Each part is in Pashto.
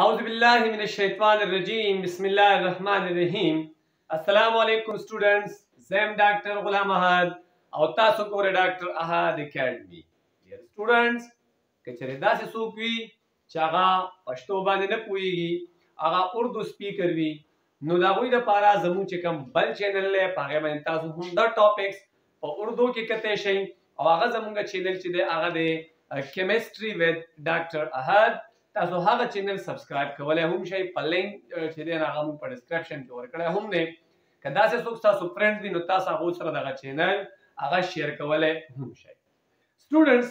اعوذ بالله من الشیطان الرجیم بسم الله الرحمن الرحیم السلام علیکم سټوډنټس زم ډاکټر غلام احد او تاسو ګورئ ډاکټر احد اکیډمي ډیر سټوډنټس کچره داسې څوک وي چې هغه پښتو باندې نه پوهیږي هغه اردو سپیکر وي نو د هغوی لپاره زموږ چې کوم بل چینل دی په هغې باندې تاسو هم دا ټاپکس په اردو کې کتی شئ او هغه زموږ چینل چې دی هغه دی کیمسټري ود ډاکټر احد تاسو هغه چینل سبسکرایب کولای هم شئ په لینک چې دی هغه موږ په ډسکرپشن کې ورکړی هم دی که داسې څوک تاسو فرند دي نو تاسو هغه سره دغه چینل هغه شیر کولای هم شئ سټوډنټس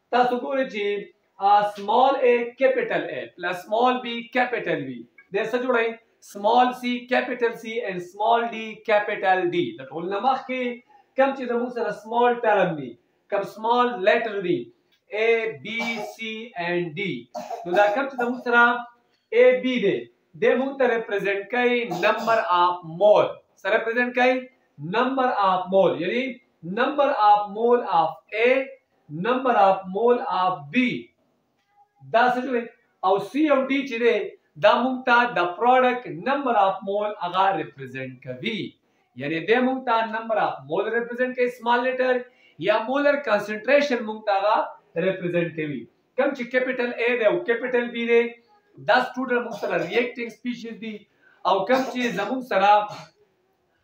تاسو ګورئ چې سمال ا کیپټل ا پلس سمال بی کیپټل بی د څه جوړای سمال سی کیپټل سی ان سمال ډی کیپټل ډی د ټول نمخ کې کم چې زموږ سره سمال ټرم دی کم سمال لیټر دی ا بی سی ان ډی نو دا کم چې زموږ سره ا بی دی د موږ ته ریپرزینټ کوي نمبر اف مول سره ریپرزینټ کوي نمبر اف مول یعنی نمبر اف مول اف ا نمبر اف مول اف بی دا څه شوی او سی او ډی چې دی دا مونږ ته د پروډکټ نمبر اف مول هغه ریپرزینټ کوي یعنی د مونږ ته نمبر اف مول ریپرزینټ کوي سمال لیټر یا مولر کانسنټریشن مونږ ته هغه ریپرزینټ کوي کوم چې کیپیټل ای دی او کیپیټل بی دی دا سټوډنټ مونږ سره ریاکټینګ سپیشیز دي او کوم چې زمونږ سره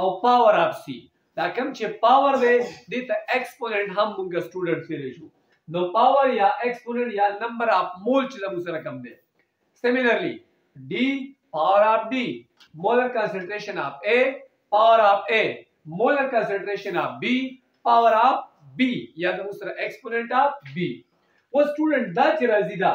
او پاور اپ سي دا کوم چې پاور دی دې ته ایکسپوننټ هم موږ سټوډنټ ویلی شو نو پاور یا ایکسپوننټ یا نمبر اف مول چې زموږ سره کوم دی سیملرلی ډي پاور اپ ډي مولر کنسنټریشن اپ اے پاور اپ اے مولر کنسنټریشن اپ بي پاور اپ بي یا زموږ سره ایکسپوننټ اپ بي اوس سټوډنټ دا چې راځي دا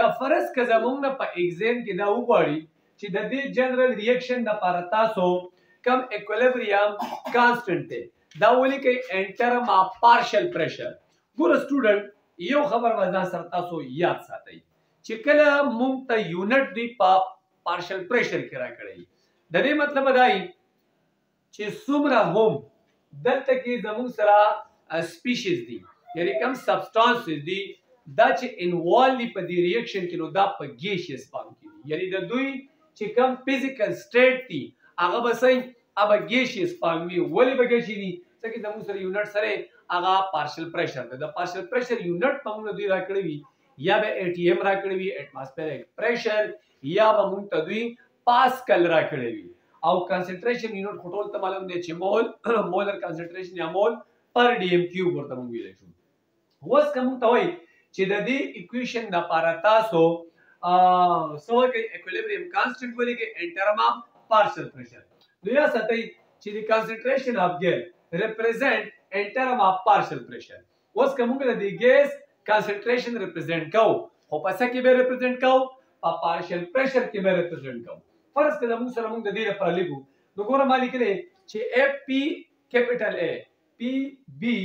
که فرض که زموږ نه په ايکزام کې دا وغواړي چې د دې جنرل رياکشن لپاره تاسو کوم ايکوليبريم کانسټنټ دی دا ولیکئ ان ټرم اف پارشل پريشر ګوره سټوډنټ یو خبر به ځان سره تاسو یاد ساتئ چې کله مونږ ته یونټ دی په پارشل پريشر کې راکړی د دې مطلب دا دی چی څومره هم دلته کی زموږ سره سپیشیز دی یعنی کم سبسټانسز دی دا چې انوال دی په دې ریاکشن کې نو دا په ګیشیس فارم کې دی یعنی د دوی چې کم فزیکل سټیټ دی هغه به سي اب ګیشیس فارم وی ولی به ګیشی دی ځکه د موږ سره یونټ سره هغه پارشل پریشر ده د پارشل پریشر یونټ په موږ دوی راکړی وي یا به ای ټي ایم راکړی وي اټماسفیریک پریشر یا به مونږ ته دوی پاسکل راکړی وي او کنسنټریشن یونټ خو ټول ته معلوم دی چې مول مولر کنسنټریشن یا مول پر ډي ایم کیوب ورته مونږ ویلی شو اوس که مونږ ته وایي چې د دې اکویشن لپاره تاسو څه وکړئ اکولیبریم کانسټنټ ولیکئ ان ټرم اف پارشل پریشر نو یا ساتئ چې د کنسنټریشن اف ګیر ریپرزینټ ان ټرم اف پارشل پریشر اوس که موږ د دې ګیس کانسنټریشن ریپرزینټ کوو خو په څه کې به ریپرزینټ کوو په پارشل پریشر کې به ریپرزینټ کوو فرض کړه موږ سره موږ د دې لپاره لیکو نو ګوره ما لیکلی چې اف پی کیپیټل ای پی بی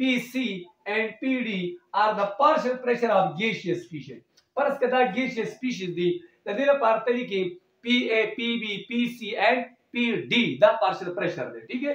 پی سی اینډ پی ډي آر د پارشل پریشر اف ګیشیس فیشن فرض کړه دا ګیشیس فیشن دی د دې لپاره ته لیکې پی ای پی بی پی سی اینډ پی ډي دا پارشل پریشر دی ٹھیک دی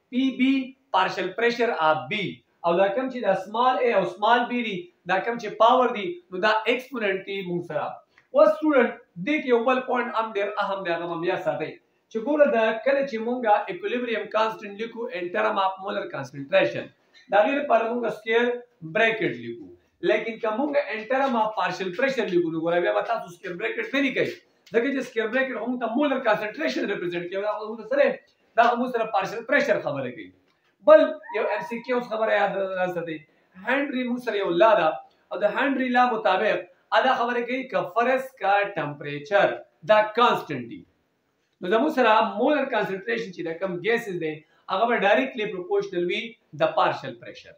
پی بی پارشل پریشر اف بی او دا کوم چې دا سمال ای او سمال بی دی دا کوم چې پاور دی نو دا ایکسپوننټ دی مونږ سره و سټوډنټ دې کې یو بل پوینټ هم ډیر اهم دی هغه بیا ساتي چې ګوره دا کله چې مونږه ایکولیبریم کانسټنټ لیکو ان ټرم اف مولر کانسنټریشن دا غیر پر مونږه سکیر بریکټ لیکو لیکن که مونږه ان ټرم اف پارشل پریشر لیکو نو ګوره بیا به تاسو سکیر بریکټ نه لیکئ ځکه چې سکیر بریکټ هم ته مولر کانسنټریشن ریپرزینټ کوي دا هم سره دا موږ سره پارشل پریشر خبره کوي بل یو ایم سی کیو خبره یاد راځي هنري موږ سره یو لا ده او د هنري لا مطابق ادا خبره کوي ک فرس کا ټمپریچر دا کانستنټ دی نو زموږ سره مولر کانسنټریشن چې د کم ګیسز دی هغه به ډایرکټلی پروپورشنل وي د پارشل پریشر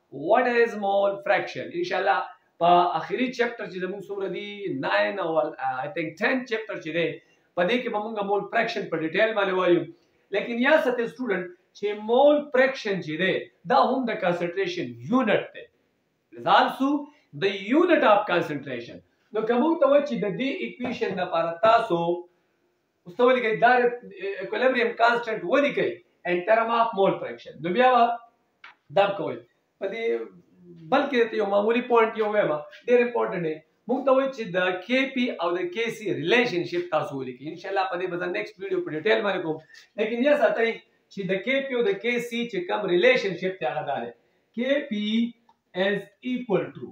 واټ از مول فریکشن ان شاء الله په اخیری چپټر چې زموږ څومره دي 9 او آی تھنک 10 چپټر چې دی په دې کې به موږ مول فریکشن په ډیټیل باندې وایو لیکن یا سته سټوډنټ چې مول فریکشن چې دی دا هم د کانسنټریشن یونټ دی لزالسو د یونټ اف کانسنټریشن نو کوم ته و چې د دې ایکویشن لپاره تاسو اوس ته ولیکئ دا اکولبریم کانسټنټ ولیکئ ان ټرم اف مول فریکشن نو بیا به دا کوئ په دې بلکې ته یو معمولی پوینټ یو وایم ډېر امپورټنټ دی موږ ته وایي چې د کې پی او د کې سی ریلیشنشپ تاسو ولیکئ ان شاء الله په دې به زه نیکسټ ویډیو په ډیټیل باندې کوم لیکن یا ساتئ چې د کې پی او د کې سی چې کوم ریلیشنشپ دی هغه دا دی کې پی از ایکوال ټو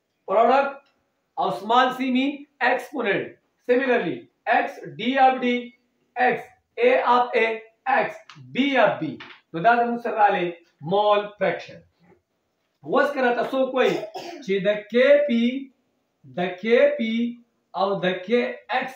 پروډکټ او سمال سیمي ایکسپوننټ سیملرلی ایکس ډي اف ډي ایکس ای اف ای ایکس بي اف بي نو دا زموږ سره رالی مول فریکشن اوس که راته څوک وایي چې د کې پي د کې پي او د کې ایکس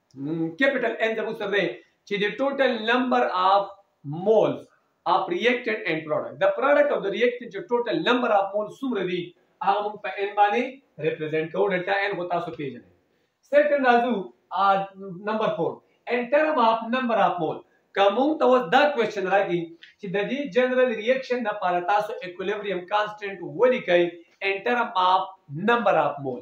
کیپټل ان ته څه وایي چې د ټوټل نمبر اف مولز اف ریاکټنټ اینڈ پروډکټ د پروډکټ او د ریاکټنټ چې ټوټل نمبر اف مولز څومره دي هغه موږ په ان باندې ریپرزینټ کوو ډلټا ان خو تاسو پیژنئ سیکنډ راځو نمبر 4 ان ټرم اف نمبر اف مول کوم ته اوس دا کوېشن راځي چې د دې جنرال ریاکشن لپاره تاسو ایکولیبریم کانسټنټ ولیکئ ان ټرم اف نمبر اف مول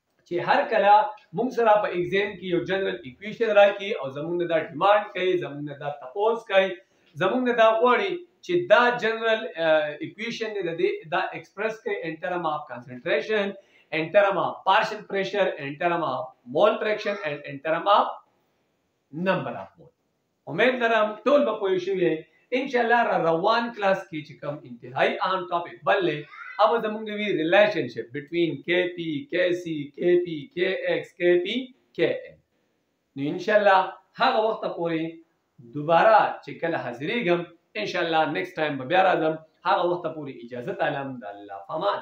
چې هر کله موږ سره په ایگزام کې یو جنرال ایکویشن راکړي او زموږ نه دا ډیمانډ کوي زموږ نه دا تپوس کوي زموږ نه دا غواړي چې دا جنرال ایکویشن دی د دې دا ایکسپریس کوي ان ټرم اف کنسنټریشن in term of partial pressure, in term of mole fraction and in term of number of mole. امید لرم ټول به پوه شوي ان شاء الله را روان کلاس کې چې کوم انتهایی اهم ټاپک بل له اوب زمونږ وی ریلیشن شپ بټوین کې پی کې سی کې پی کې ایکس کې پی کې ان نو ان شاء الله هغه وخت پورې دوباره چې کله حاضرېږم ان شاء الله نیکسټ ټایم به بیا راځم هغه وخت پورې اجازه تعلم د الله فمان